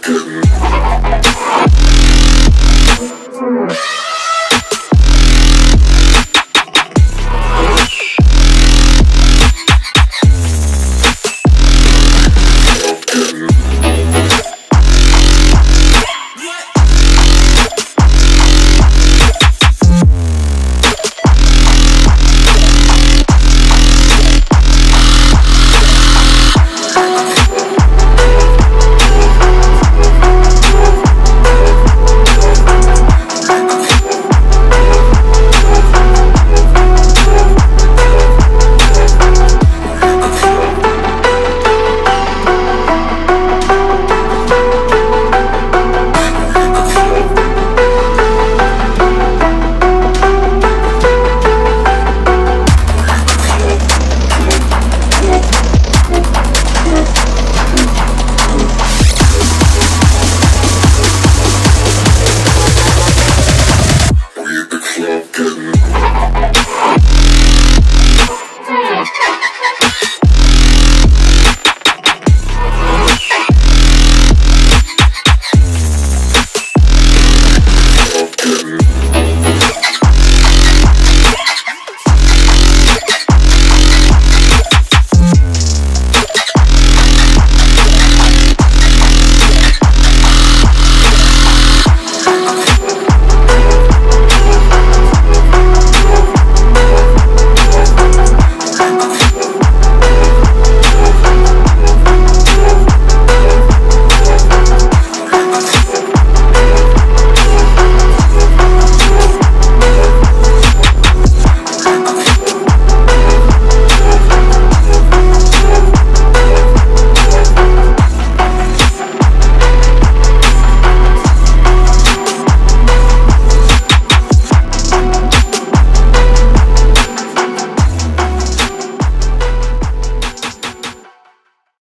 Good.